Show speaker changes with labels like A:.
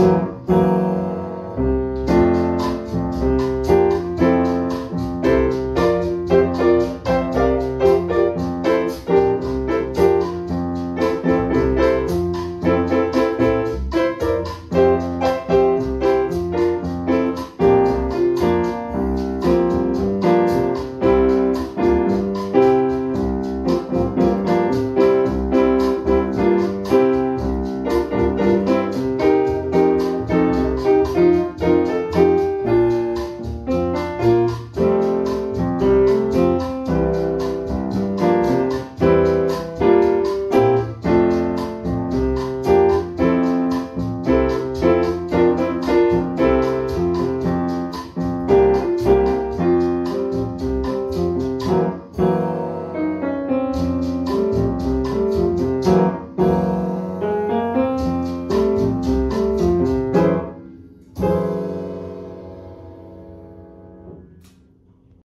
A: Música